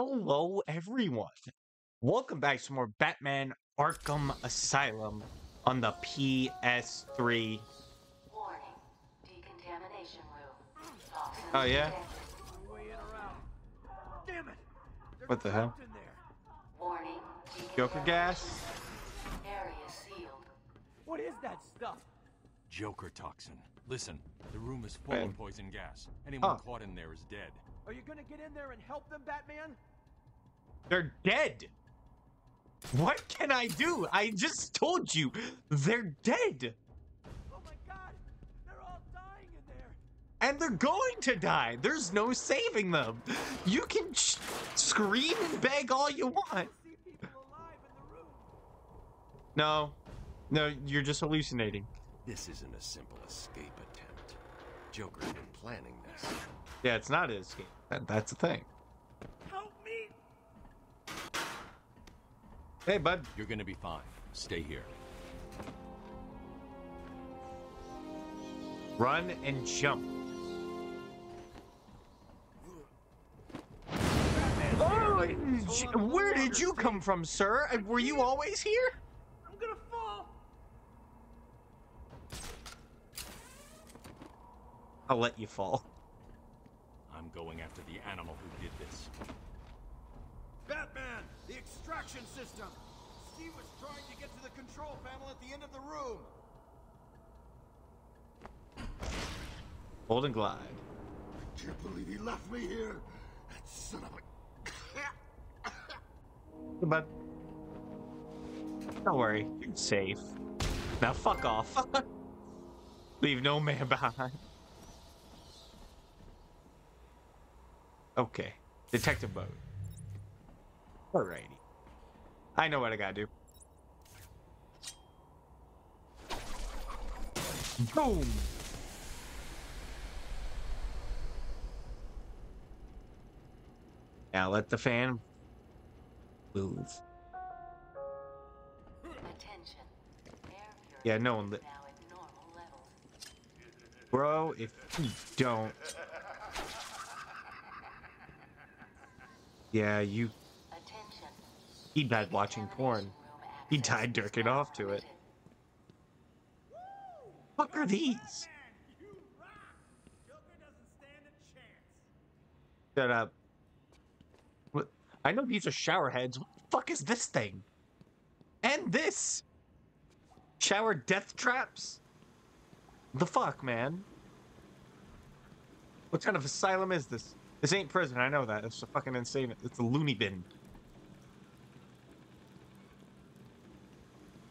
Hello, everyone. Welcome back to more Batman Arkham Asylum on the PS3. Warning. Decontamination room. Oh, yeah? detected. Way in or out. Damn it! They're What the hell? trapped in there. Warning. Joker gas? Area sealed. What is that stuff? Joker toxin. Listen, the room is full Hey. of poison gas. Anyone Oh. caught in there is dead. Are you gonna get in there and help them, Batman? They're dead. What can I do? I just told you they're dead. Oh my god! They're all dying in there! And they're going to die. There's no saving them. You can scream and beg all you want. I see people alive in the room! No. No, you're just hallucinating. This isn't a simple escape attempt. Joker's been planning this. Yeah, it's not his escape. That, that's the thing. Help me! Hey, bud. You're gonna be fine. Stay here. Run and jump. Oh, where did you come from, sir? Were you always here? I'm gonna fall! I'll let you fall. I'm going after the animal who did this. Batman! The extraction system! Steve was trying to get to the control panel at the end of the room! Hold and glide. I can't believe he left me here! That son of a... Bud. Don't worry, you're safe. Now fuck off. Leave no man behind. Okay. Detective mode. Alrighty. I know what I gotta do. Boom! Now let the fan move. Attention. Yeah, no one purifier lit. now at normal levels. Bro, if you don't. Yeah, you. He died watching porn. He died jerking off to it. Fuck are these? Shut up. What? I know these are shower heads. What the fuck is this thing? And this? Shower death traps? The fuck, man? What kind of asylum is this? This ain't prison, I know that. It's a fucking insane. It's a loony bin.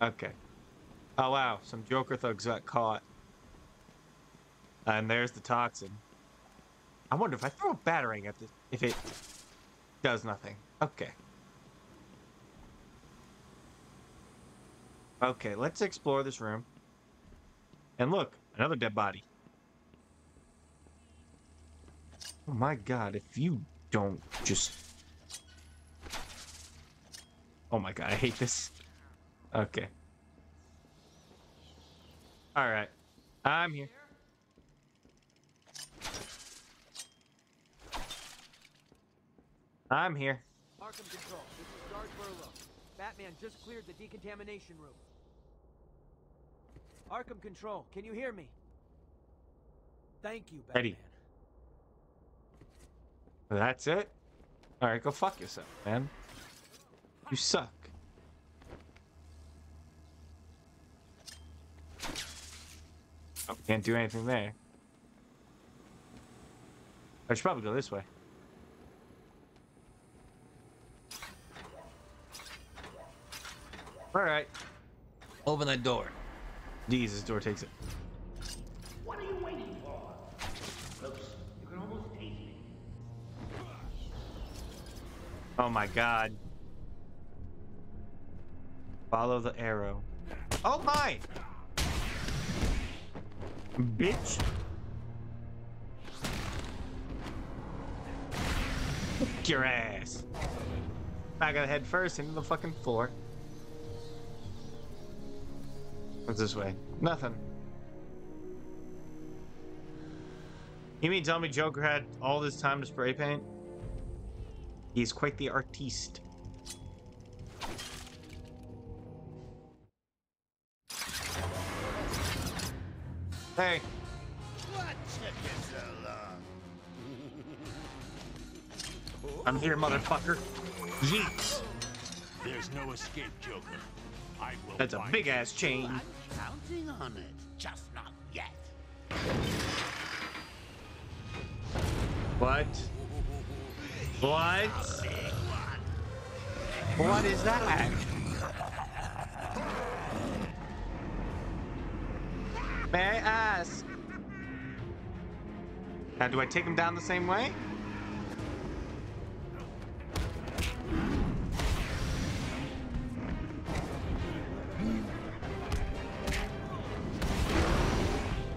Okay. Oh wow, some Joker thugs got caught. And there's the toxin. I wonder if I throw a batarang at this, if it does nothing. Okay. Okay, let's explore this room. And look, another dead body. Oh my god, if you don't just... Oh my god, I hate this. Okay. Alright. I'm here. I'm here. Arkham Control, this is Guard Burlow. Batman just cleared the decontamination room. Arkham Control, can you hear me? Thank you, Batman. Eddie. That's it? Alright, go fuck yourself, man. You suck. Oh, can't do anything there. I should probably go this way. Alright. Open that door. Jesus, door takes it. What are you waiting for? Close. You can almost taste me. Oh my god. Follow the arrow. Oh my! Bitch. Your ass. I gotta head first into the fucking floor. What's this way? Nothing. You mean tell me Joker had all this time to spray paint? He's quite the artiste. Hey, What took you so long? I'm here, motherfucker. Yeet. There's no escape, Joker. I will That's a big ass chain. I'm counting on it, just not yet. What? What? What is that? May I ask? Now, do I take him down the same way?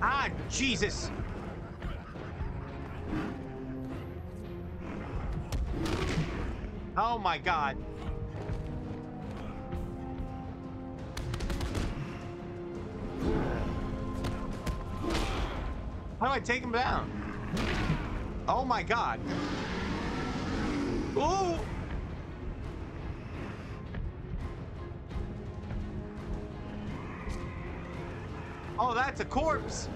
Ah, Jesus! Oh my god. How do I take him down? Oh my god. Ooh! Oh, that's a corpse.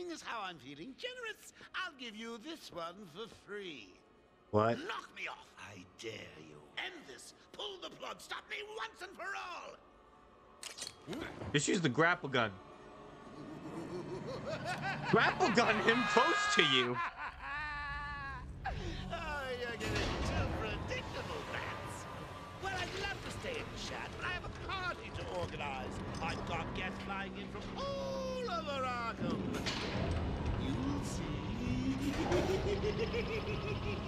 Seeing as how I'm feeling generous, I'll give you this one for free. What? Knock me off, I dare you. End this. Pull the plug. Stop me once and for all. Just use the grapple gun. grapple gun him close to you. oh, you're getting too predictable, Bats. Well, I'd love to stay and chat, but I have a party to organize. I've got guests flying in from all over Arkham.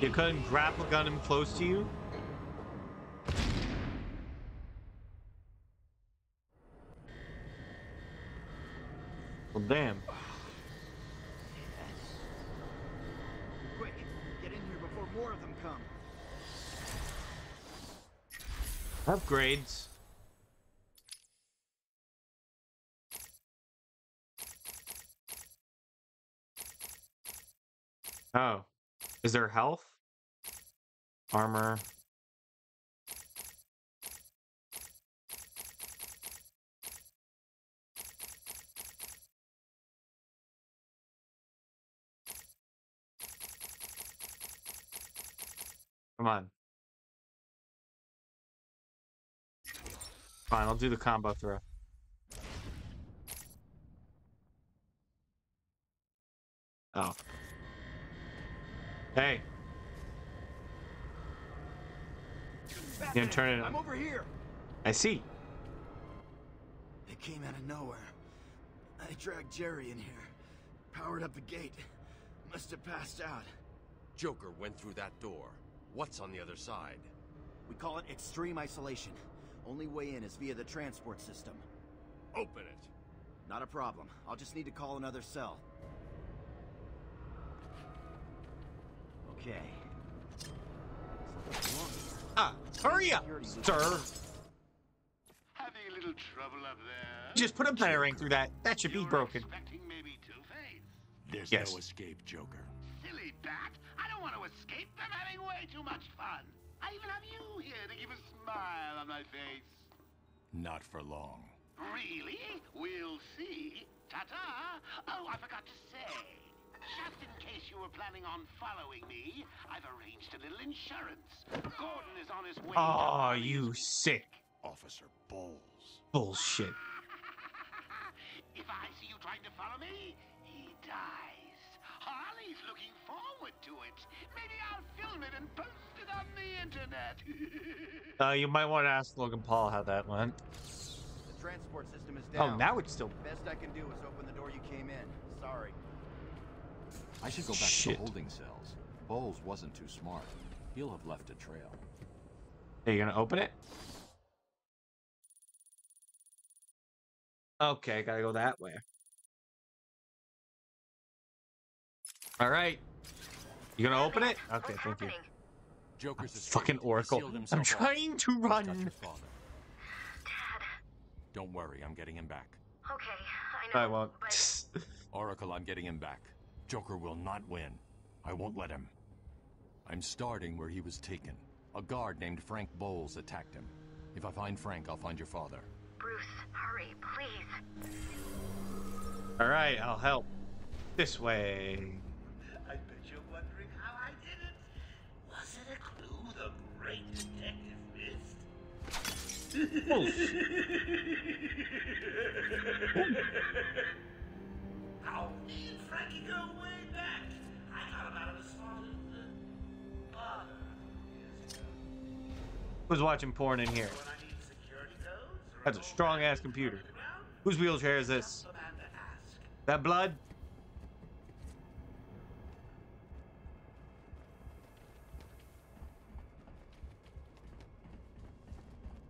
You couldn't grapple gun him close to you? Well, damn. Quick, get in here before more of them come. Upgrades. Oh. Is there health? Armor. Come on. Fine, I'll do the combo throw. Oh. Hey. Batman, turn it on. I'm over here. I see. It came out of nowhere. I dragged Jerry in here, powered up the gate. Must have passed out. Joker went through that door. What's on the other side? We call it extreme isolation. Only way in is via the transport system. Open it. Not a problem. I'll just need to call another cell. Okay. Ah, hurry up, sir. Having a little trouble up there? Just put a batarang through that. That should be You're broken. expecting maybe Two-Face? There's Yes. no escape, Joker. Silly bat! I don't want to escape. I'm having way too much fun. I even have you here to give a smile on my face. Not for long. Really? We'll see. Ta-ta! Oh, I forgot to say. Just in case you were planning on following me, I've arranged a little insurance. Gordon is on his way. Oh, you sick Officer Boles. bullshit. if I see you trying to follow me, he dies. Harley's looking forward to it. Maybe I'll film it and post it on the internet. Uh, you might want to ask Logan Paul how that went. The transport system is down. Oh, now it's still. Best I can do is open the door you came in. Sorry. I should go back Shit. to the holding cells. Boles wasn't too smart. He'll have left a trail. Are you gonna open it? Okay, gotta go that way. All right. You gonna open it? Okay, thank you. Joker's Fucking Oracle. I'm trying to run. father. Don't worry, I'm getting him back. Okay, I know. I won't. But Oracle, I'm getting him back. Joker will not win. I won't let him. I'm starting where he was taken. A guard named Frank Boles attacked him. If I find Frank, I'll find your father. Bruce, hurry, please. All right, I'll help. This way. I bet you're wondering how I did it. Was it a clue the great detective missed? How me and Frankie go way back. I got him out of a spotted bar. Who's watching porn in here? When I need security codes or That's a strong ass computer. Whose wheelchair is this? the man to ask. That blood?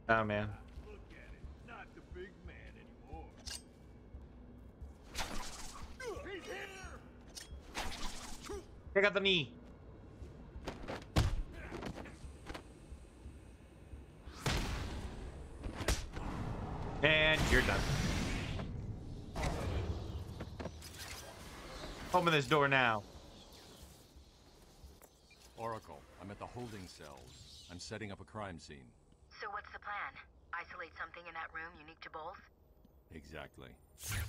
Oh man. Check out the knee. And you're done. Open this door now. Oracle, I'm at the holding cells. I'm setting up a crime scene. So what's the plan? Isolate something in that room unique to Boles? Exactly.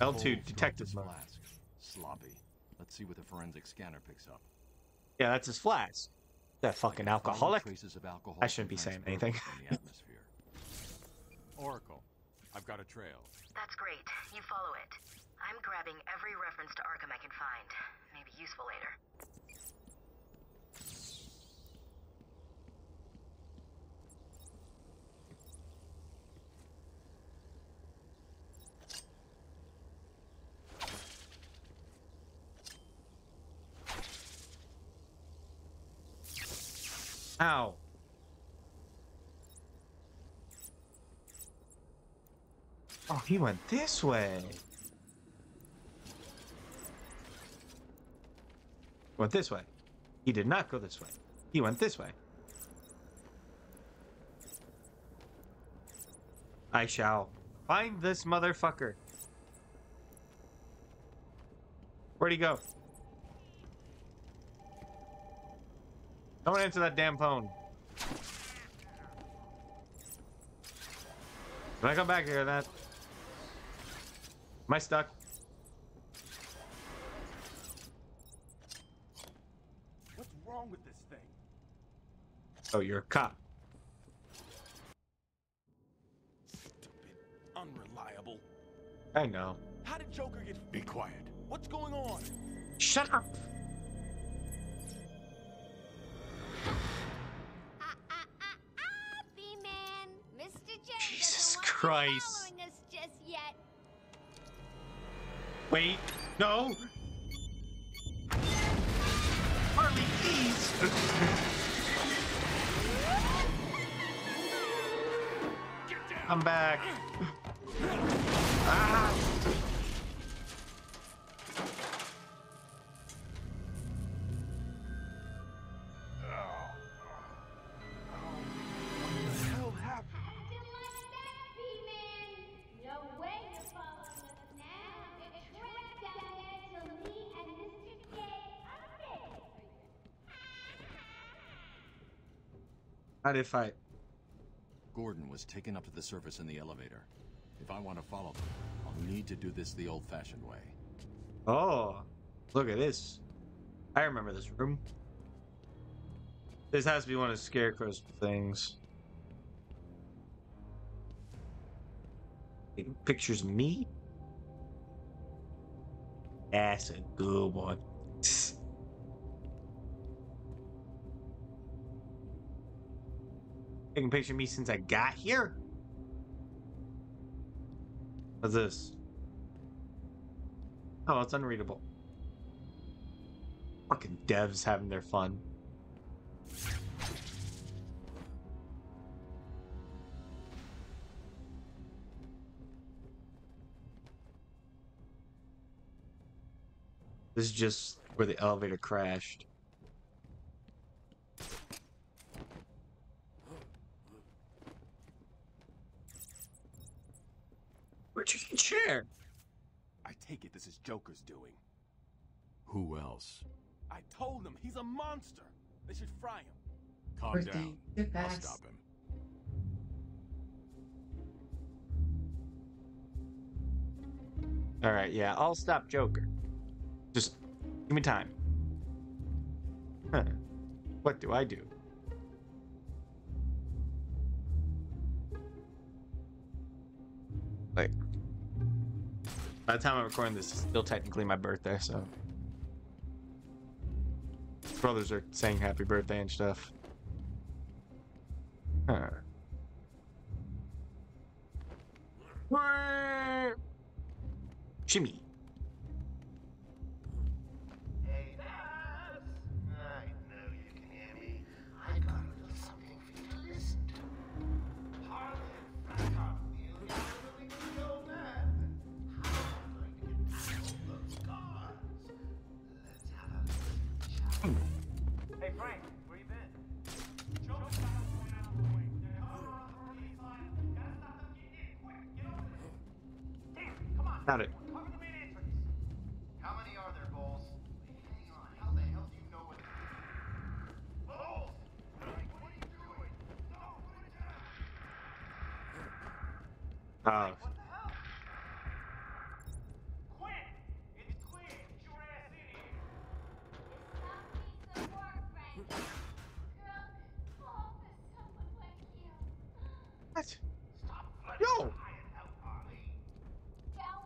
L2 Boles dropped detective flask. Sloppy. Let's see what the forensic scanner picks up. Yeah, that's his flask. That fucking alcoholic. Traces of alcohol I shouldn't be saying anything. in the atmosphere. Oracle, I've got a trail. That's great. You follow it. I'm grabbing every reference to Arkham I can find. Maybe useful later. Ow. Oh, he went this way. Went this way. He did not go this way. He went this way. I shall find this motherfucker. Where'd he go? Don't answer that damn phone. When I come back here, that. Am I stuck? What's wrong with this thing? Oh, you're a cop. Stupid. Unreliable. I know. How did Joker get. Be quiet. What's going on? Shut up! Christ. following us just yet. Wait, no! Harley, please! I'm back. Ah! How did it fight? Gordon was taken up to the surface in the elevator. If I want to follow them, I'll need to do this the old-fashioned way. Oh, look at this. I remember this room. This has to be one of Scarecrow's things. Taking pictures of me? That's a good one. Taking picture of me since I got here? What's this? Oh, it's unreadable. Fucking devs having their fun. This is just where the elevator crashed. Where'd you get chair? I take it this is Joker's doing. Who else? I told them he's a monster. They should fry him. Calm Birthday. down. Get I'll back. stop him. All right, yeah, I'll stop Joker. Just give me time. Huh. What do I do? Like, by the time I'm recording this, it's still technically my birthday, so. Brothers are saying happy birthday and stuff. Huh. Shimmy.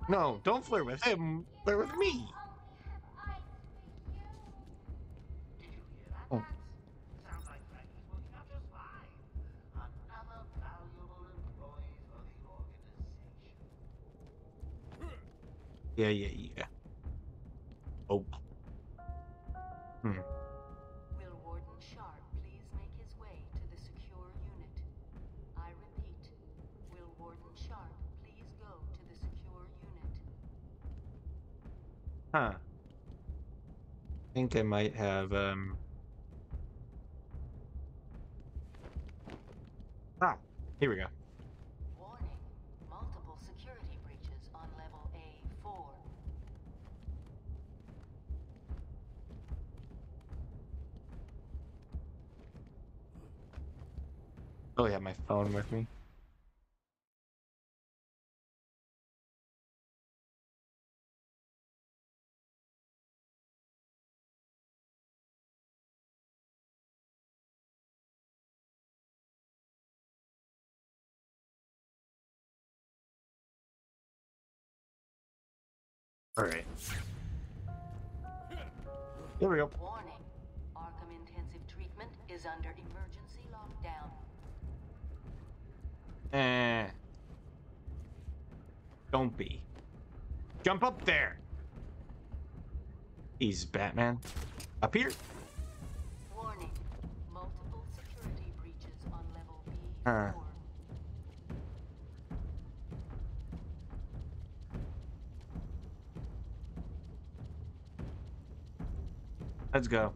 No, don't flirt with him. Flirt with me. I only have eyes Huh. I think I might have, um... Ah, here we go. Warning, multiple security breaches on level A4. Oh, yeah, my phone with me. All right. Here we go. Warning, Arkham Intensive Treatment is under emergency lockdown. Eh. Don't be. Jump up there. He's Batman. Up here? Warning, multiple security breaches on level Huh. B4. Let's go.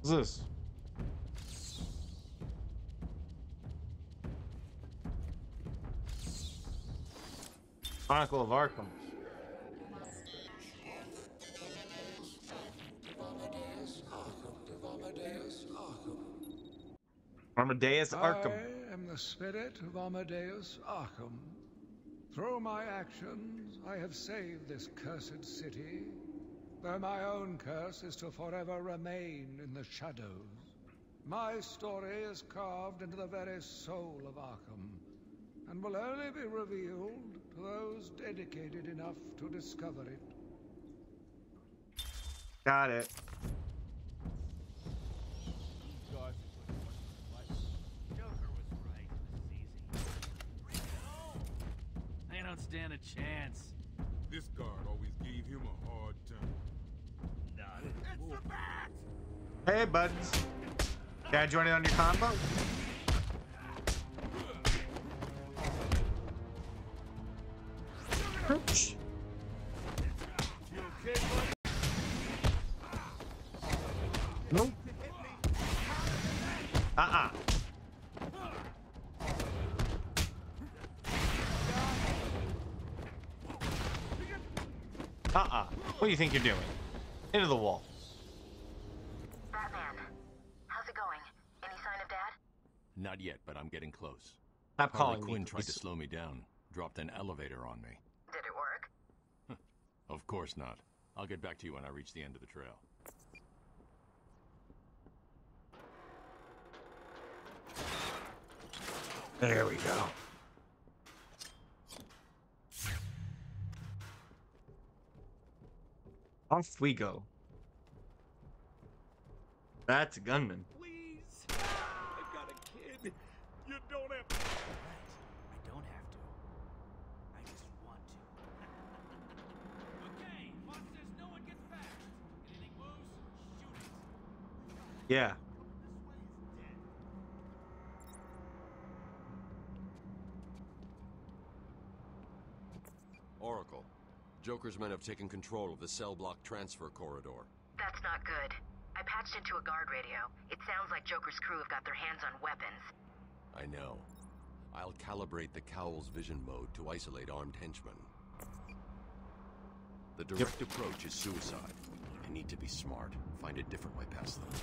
What's this? Chronicle of Arkham. Amadeus Arkham. I am the spirit of Amadeus Arkham. Through my actions, I have saved this cursed city, though my own curse is to forever remain in the shadows. My story is carved into the very soul of Arkham, and will only be revealed to those dedicated enough to discover it. Got it. Don't stand a chance. This guard always gave him a hard time. None. It's the bat! Hey, buds. Can I join in on your combo? Ouch. Nope. Uh-uh. Uh-uh. What do you think you're doing? Into the wall. Batman, how's it going? Any sign of Dad? Not yet, but I'm getting close. Stop Harley calling me, Quinn tried to slow me down. Dropped an elevator on me. Did it work? Of course not. I'll get back to you when I reach the end of the trail. There we go. Off we go. That's a gunman. Please. I've got a kid. You don't have to. I don't have to. I just want to. okay, boss says no one gets fast. Anything moves, shoot it. Yeah. Oracle, Joker's men have taken control of the cell block transfer corridor. That's not good. I patched into a guard radio. It sounds like Joker's crew have got their hands on weapons. I know. I'll calibrate the Cowl's vision mode to isolate armed henchmen. The direct approach is suicide. I need to be smart. Find a different way past them.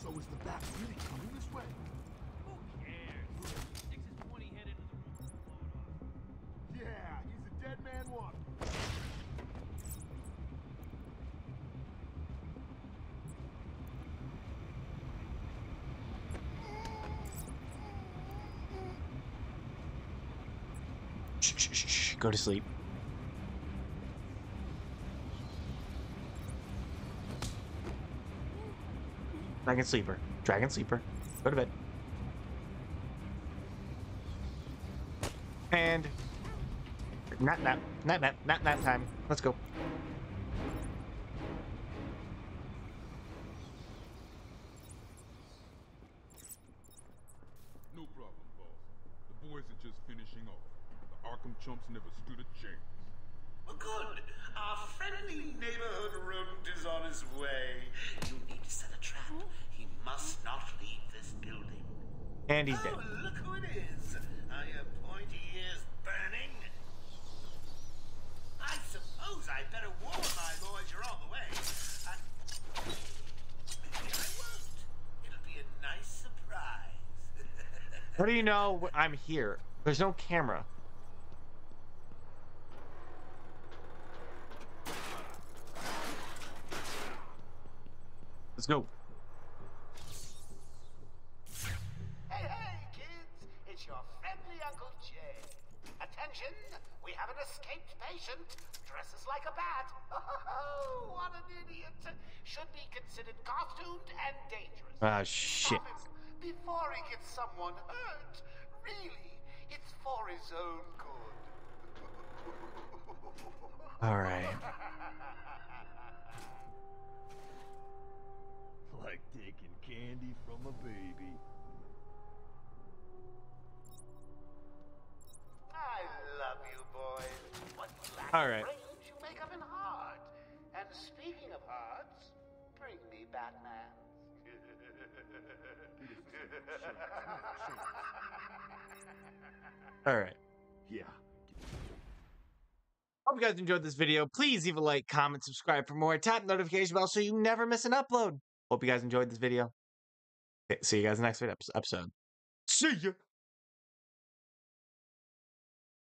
So is the bat really coming this way? Who cares? Sticks his pointy head into the room and blow it off. Yeah, he's a dead man walking. Shh, shh, shh. Go to sleep. Dragon sleeper. Dragon sleeper. Go to bed. And nap nap nap nap nap nap time. Let's go. No problem, boss. The boys are just finishing off. The Arkham chumps never stood a chance. Well, good. Our friendly neighborhood rodent is on his way. You need to set a trap. He must not leave this building. And he's dead. Oh, look who it is. Are your pointy ears burning? I suppose I better warn my boys you're on the way. I... Maybe I won't. It'll be a nice surprise. How do you know I'm here? There's no camera. Let's go. All right. Like taking candy from a baby. I love you, boys. What you lack All in right. brains, you make up in heart. And speaking of hearts, bring me Batman. All right. Yeah. Hope you guys enjoyed this video. Please leave a like, comment, subscribe for more. Tap notification bell so you never miss an upload. Hope you guys enjoyed this video. Okay, see you guys next episode. See ya.